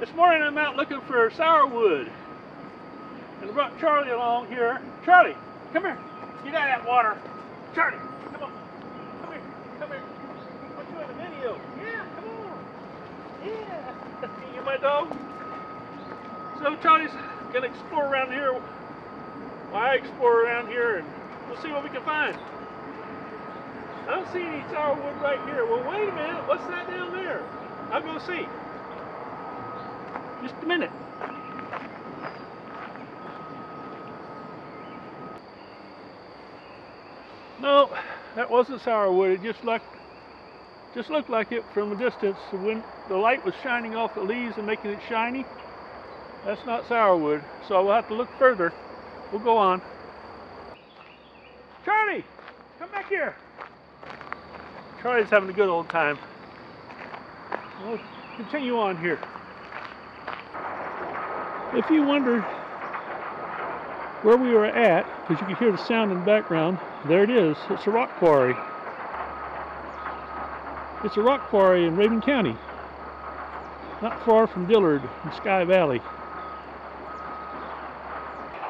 This morning I'm out looking for sourwood. And I brought Charlie along here. Charlie, come here. Get out of that water. Charlie, come on. Come here. Come here. Put you in the video. Yeah, come on. Yeah. you my dog? So Charlie's gonna explore around here. Well, I explore around here and we'll see what we can find. I don't see any sourwood right here. Well, wait a minute. What's that down there? I'll go see. Just a minute. No, that wasn't sourwood. It just looked, just looked like it from a distance. When the light was shining off the leaves and making it shiny, that's not sourwood. So we'll have to look further. We'll go on. Charlie, come back here. Charlie's having a good old time. We'll continue on here. If you wonder where we were at, because you can hear the sound in the background, there it is. It's a rock quarry. It's a rock quarry in Rabun County, not far from Dillard in Sky Valley.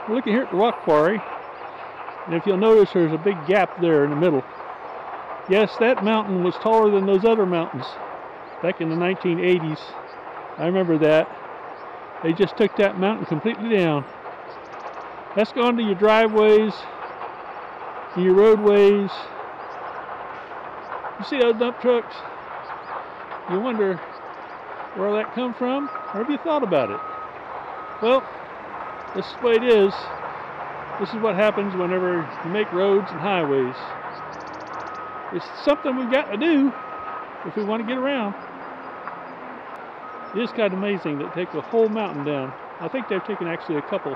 We're looking here at the rock quarry, and if you'll notice there's a big gap there in the middle. Yes, that mountain was taller than those other mountains back in the 1980s. I remember that. They just took that mountain completely down. That's gone to your driveways, your roadways. You see those dump trucks? You wonder where that come from? Or have you thought about it? Well, this is the way it is. This is what happens whenever you make roads and highways. It's something we've got to do if we want to get around. It is kind of amazing that take the whole mountain down. I think they've taken actually a couple.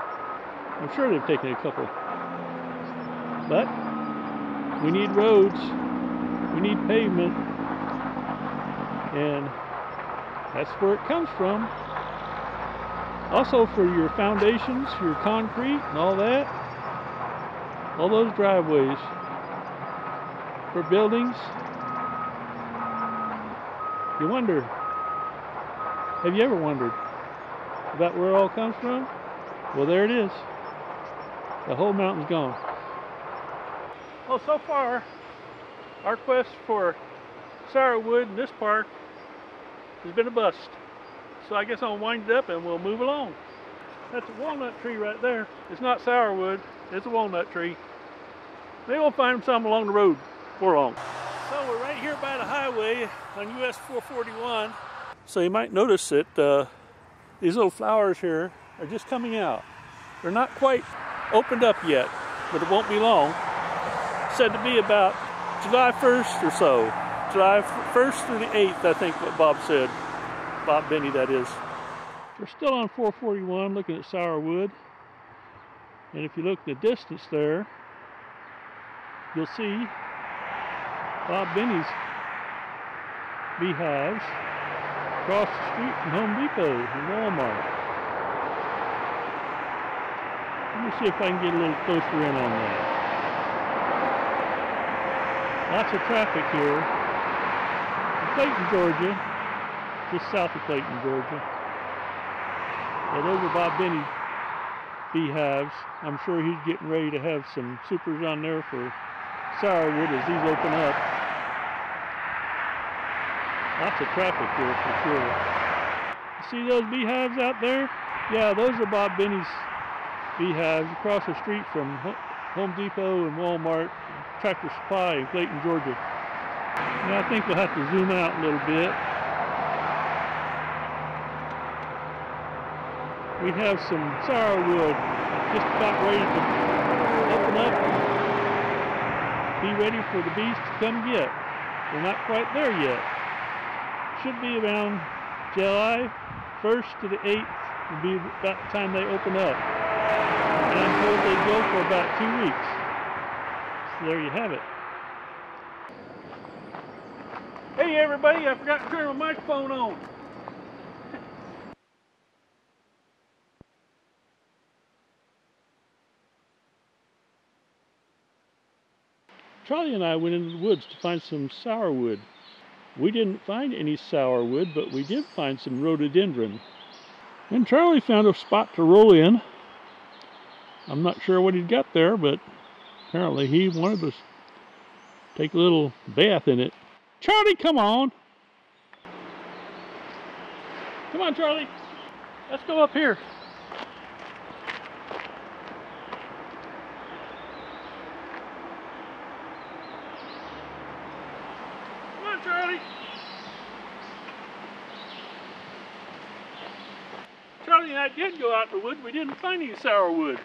I'm sure they've taken a couple. But we need roads. We need pavement. And that's where it comes from. Also for your foundations, your concrete and all that. All those driveways. For buildings. You wonder have you ever wondered about where it all comes from? Well, there it is. The whole mountain's gone. Well, so far, our quest for sourwood in this park has been a bust. So I guess I'll wind it up and we'll move along. That's a walnut tree right there. It's not sourwood, it's a walnut tree. Maybe we'll find some along the road before long. So we're right here by the highway on US 441 so you might notice that uh, these little flowers here are just coming out. They're not quite opened up yet, but it won't be long. said to be about July 1st or so. July 1st through the 8th, I think what Bob said. Bob Benny, that is. We're still on 441 looking at sourwood. And if you look the distance there, you'll see Bob Benny's beehives across the street from Home Depot and Walmart. Let me see if I can get a little closer in on that. Lots of traffic here. In Clayton, Georgia, just south of Clayton, Georgia. Those are Bob Benny's beehives. I'm sure he's getting ready to have some supers on there for sourwood as these open up. Lots of traffic here for sure. See those beehives out there? Yeah, those are Bob Benny's beehives across the street from Home Depot and Walmart, Tractor Supply in Clayton, Georgia. Now I think we'll have to zoom out a little bit. We have some sourwood just about ready to open up be ready for the bees to come get. We're not quite there yet should be around July 1st to the 8th will be about the time they open up. And I'm told they go for about two weeks. So there you have it. Hey everybody, I forgot to turn my microphone on. Charlie and I went into the woods to find some sourwood. We didn't find any sourwood, but we did find some rhododendron. And Charlie found a spot to roll in. I'm not sure what he'd got there, but apparently he wanted to take a little bath in it. Charlie, come on. Come on, Charlie. Let's go up here. Come on, Charlie. Charlie and I did go out the wood. We didn't find any sour wood.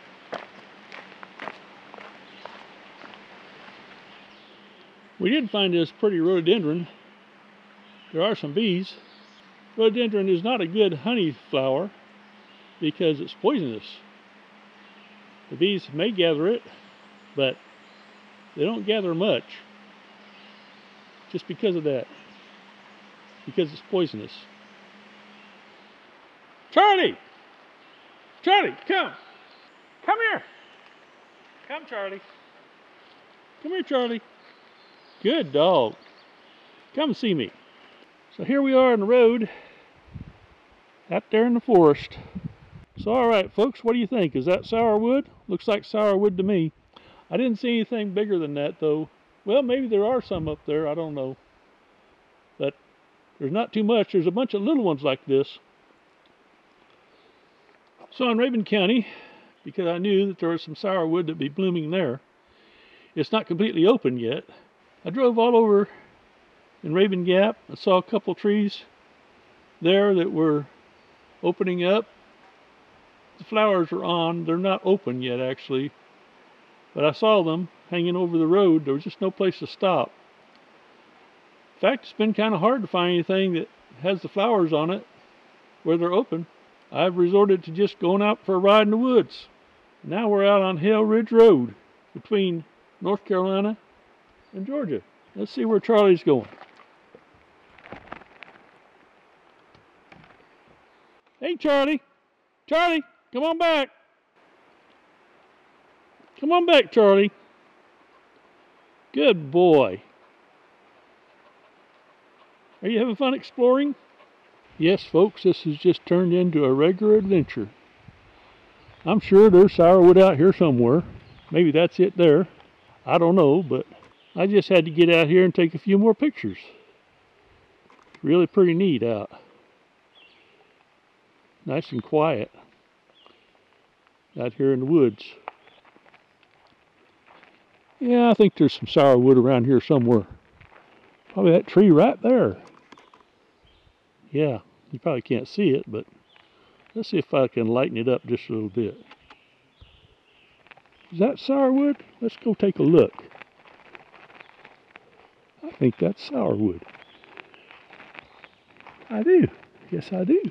We did find this pretty rhododendron. There are some bees. Rhododendron is not a good honey flower because it's poisonous. The bees may gather it, but they don't gather much just because of that. Because it's poisonous. Charlie! Charlie, come! Come here! Come, Charlie. Come here, Charlie. Good dog. Come see me. So here we are on the road out there in the forest. So all right, folks, what do you think? Is that sour wood? Looks like sour wood to me. I didn't see anything bigger than that though. Well, maybe there are some up there. I don't know. But there's not too much. There's a bunch of little ones like this. So in Rabun County, because I knew that there was some sour wood that'd be blooming there, it's not completely open yet. I drove all over in Rabun Gap. I saw a couple trees there that were opening up. The flowers are on. They're not open yet, actually. But I saw them hanging over the road. There was just no place to stop. In fact, it's been kind of hard to find anything that has the flowers on it where they're open. I've resorted to just going out for a ride in the woods. Now we're out on Hale Ridge Road between North Carolina and Georgia. Let's see where Charlie's going. Hey, Charlie. Charlie, come on back. Come on back, Charlie. Good boy. Are you having fun exploring? Yes, folks, this has just turned into a regular adventure. I'm sure there's sourwood out here somewhere. Maybe that's it there. I don't know, but I just had to get out here and take a few more pictures. Really pretty neat out. Nice and quiet out here in the woods. Yeah, I think there's some sourwood around here somewhere. Probably that tree right there. Yeah, you probably can't see it, but let's see if I can lighten it up just a little bit. Is that sourwood? Let's go take a look I think that's sourwood. I do. Yes, I do.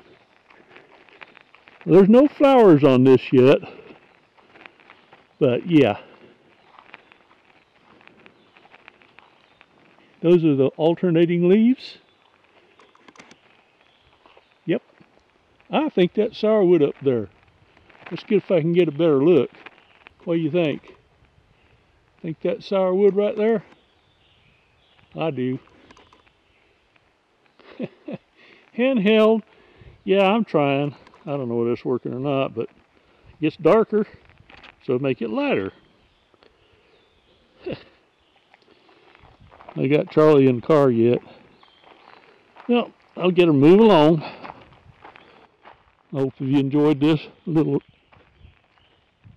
There's no flowers on this yet. But yeah. Those are the alternating leaves. I think that's sourwood up there. Let's get if I can get a better look. What do you think? Think that's sourwood right there? I do. Handheld, yeah, I'm trying. I don't know whether it's working or not, but it gets darker, so make it lighter. I got Charlie in the car yet. Well, I'll get her move along. I hope you enjoyed this little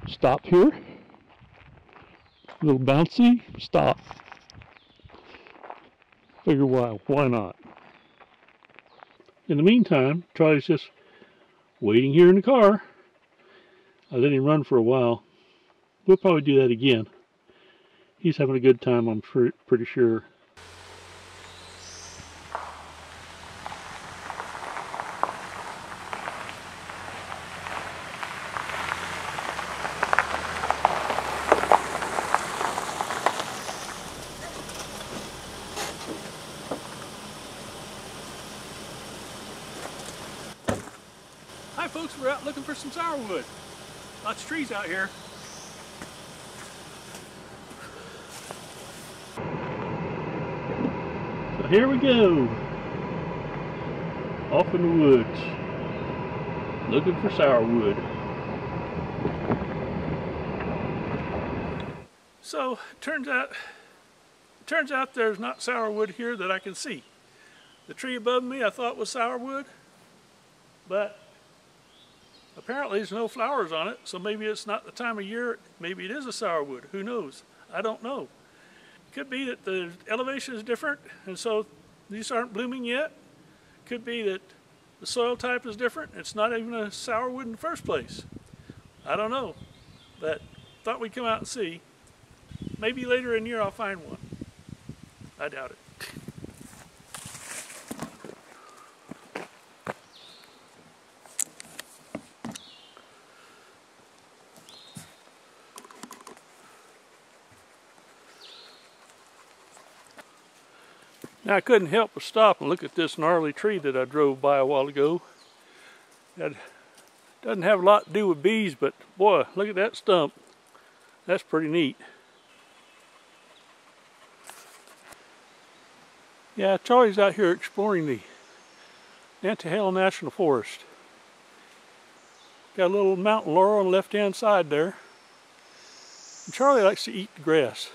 stop here. A little bouncy stop. Figure why, why not? In the meantime, Charlie's just waiting here in the car. I let him run for a while. We'll probably do that again. He's having a good time, I'm pretty sure. Folks, we're out looking for some sourwood. Lots of trees out here. So here we go. Off in the woods. looking for sourwood. So, turns out, turns out there's not sourwood here that I can see. The tree above me I thought was sourwood, but apparently there's no flowers on it, so maybe it's not the time of year, maybe it is a sourwood, who knows? I don't know. Could be that the elevation is different, and so these aren't blooming yet. Could be that the soil type is different. It's not even a sourwood in the first place. I don't know, but thought we'd come out and see. Maybe later in the year I'll find one. I doubt it. Now I couldn't help but stop and look at this gnarly tree that I drove by a while ago. That doesn't have a lot to do with bees, but boy, look at that stump. That's pretty neat. Yeah, Charlie's out here exploring the Nantahala National Forest. Got a little mountain laurel on the left-hand side there. And Charlie likes to eat the grass.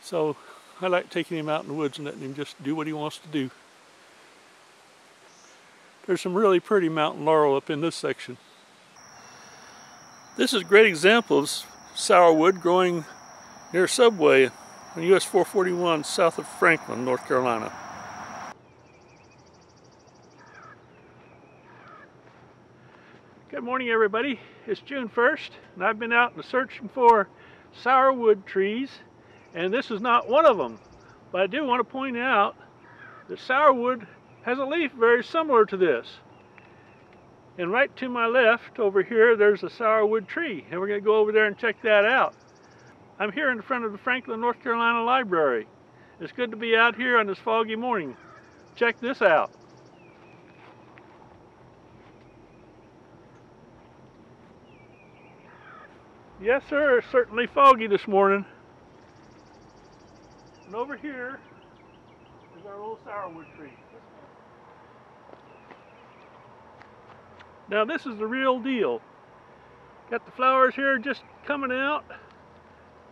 So I like taking him out in the woods and letting him just do what he wants to do. There's some really pretty mountain laurel up in this section. This is a great example of sourwood growing near Subway on US 441 south of Franklin, North Carolina. Good morning everybody. It's June 1st and I've been out searching for sourwood trees and this is not one of them. But I do want to point out that sourwood has a leaf very similar to this. And right to my left over here, there's a sourwood tree. And we're going to go over there and check that out. I'm here in front of the Franklin, North Carolina Library. It's good to be out here on this foggy morning. Check this out. Yes, sir, it's certainly foggy this morning. And over here is our little sourwood tree. Now this is the real deal. Got the flowers here just coming out.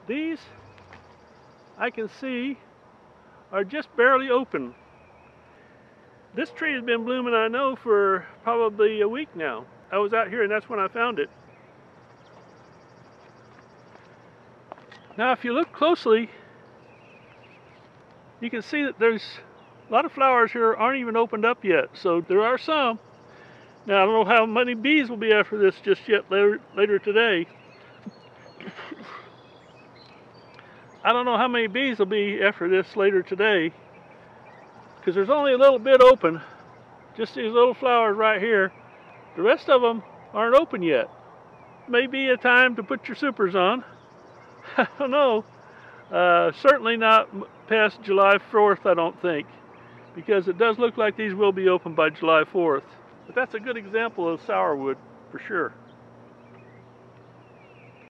These, I can see, are just barely open. This tree has been blooming, I know, for probably a week now. I was out here and that's when I found it. Now if you look closely, you can see that there's a lot of flowers here aren't even opened up yet. So there are some. Now I don't know how many bees will be after this just yet later, later today. I don't know how many bees will be after this later today because there's only a little bit open just these little flowers right here the rest of them aren't open yet maybe a time to put your supers on I don't know uh, certainly not past July 4th, I don't think, because it does look like these will be open by July 4th. But that's a good example of sourwood for sure.